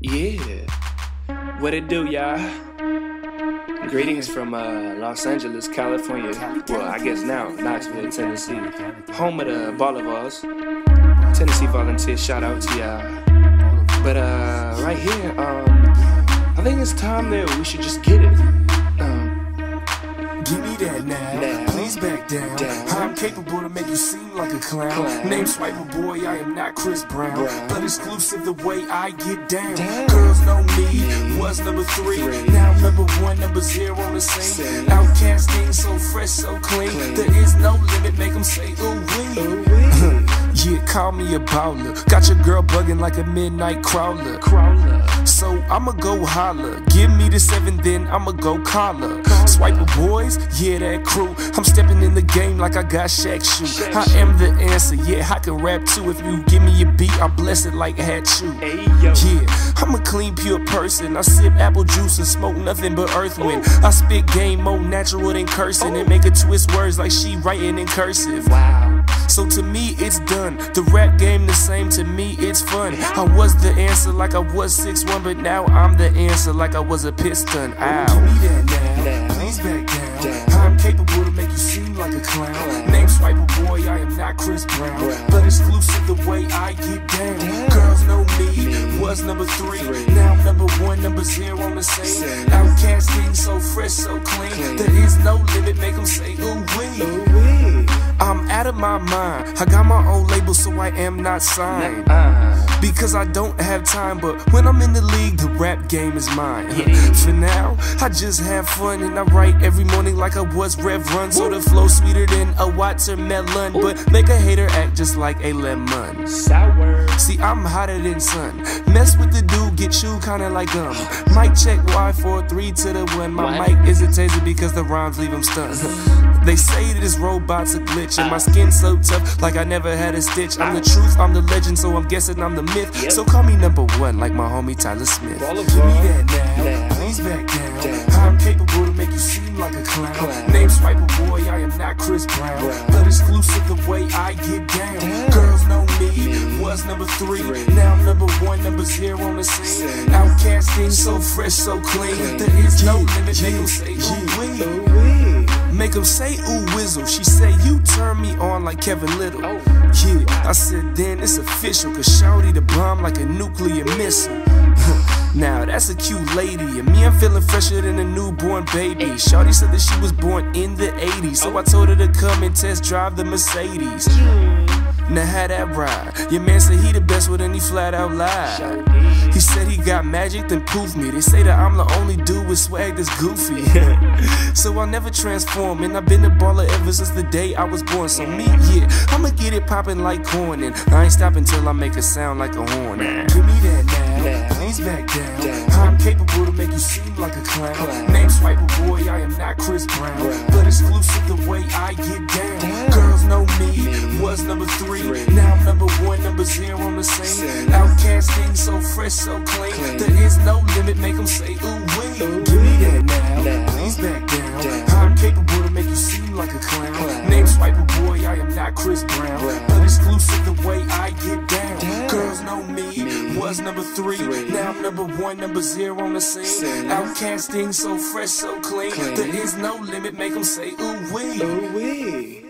Yeah, what it do, y'all? Greetings from uh, Los Angeles, California. Well, I guess now Knoxville, Tennessee, home of the Bolivars. Tennessee Volunteers, shout out to y'all. But uh, right here, um, I think it's time that we should just get it. Um, Give me that now. Now. Please back down. Down. Capable to make you seem like a clown. Clown. Name Swiperboy, I am not Chris Brown. Brown. But exclusive the way I get down. Down. Girls know me. Mm-hmm. Was number three. Three. Now number one, number zero on the same. Same. Outcasting so fresh, so clean. Clean. There is no limit, make them say, ooh wee. ooh-wee. Yeah, call me a bowler. Got your girl bugging like a midnight crawler. Crawler. So I'ma go holler. Give me the seven, then I'ma go collar. Swiperboys, yeah, that crew. I'm stepping in the game like I got Shaq shoe. I am the answer, yeah, I can rap too. If you give me a beat, I bless it like hat shoe. Hey. Yeah, I'm a clean, pure person. I sip apple juice and smoke nothing but earth wind. I spit game more natural than cursing and make her twist words like she writing in cursive. Wow. So to me, it's done. The rap game the same, to me, it's fun. I was the answer like I was 6'1, but now I'm the answer like I was a piston. Ow. Give me that now. Please back down. Down. I'm capable to make you seem like a clown. Clown. Name Swiperboy, I am not Chris Brown. Brown. But exclusive the way I get down. Down. Girls know me. Me. Was number three. Three. Now I'm number one, number zero on the same. Same. Outcasting so fresh, so clean. Clean. There is no limit, make them say, ooh wee. Ooh-wee. I'm out of my mind. I got my own label, so I am not signed. Uh, Because I don't have time, but when I'm in the league, the rap game is mine. For now, I just have fun and I write every morning like I was Rev Run. So the flow sweeter than a watermelon, but make a hater act just like a lemon. sour. See, I'm hotter than sun. Mess with the dude, get you kinda like gum. Mic check Y43 to the one. My What? mic is a taser because the rhymes leave him stunned. They say that this robot's a glitch, and my skin so tough like I never had a stitch. I'm the truth, I'm the legend, so I'm guessing I'm the myth. Yep. So call me number one, like my homie Tyler Smith. Give me that now, Now. please back down. Down. I'm capable to make you seem like a clown. Clown. Name Swiperboy, I am not Chris Brown, Brown. but exclusive the way I get down. Down. Girls know me, was number three. Three. Now I'm number one, number zero on the scene. Outcasting so fresh, so clean. Clean. There is no limit. Yeah, them say. Ooh-wee. Make them say, ooh whizzle. She say, you turn me on like Kevin Lyttle. Oh. Yeah, I said, then it's official. Cause Shouty the bomb like a nuclear missile. now that's a cute lady. And me, I'm feeling fresher than a newborn baby. Shawty said that she was born in the 80s. So I told her to come and test drive the Mercedes. Now had that ride? Your man said he the best with any flat out lie. He said he got magic, then poof me. They say that I'm the only dude with swag that's goofy. so I'll never transform, and I've been a baller ever since the day I was born. So me, yeah, I'ma get it poppin' like corn, and I ain't stopping till I make it sound like a horn. Give me that now, Now. please back down. I'm capable to make you seem like a clown. Clown. Name Swiperboy, I am not Chris Brown, but exclusive the way I get down. Down. Me. Was number three. Now I'm number one, number zero on the same. Same. Outcasting so fresh, so clean. There is no limit, make them say, ooh, wee. Ooh, Give me that now, please back down. I'm capable to make you seem like a clown. Clown. Name Swiper Boy, I am not Chris Brown. But exclusive the way I get down. Girls know me, was number three. Now I'm number one, number zero on the scene. Same. Outcasting so fresh, so clean. There is no limit, make them say, ooh, wee. Ooh-wee.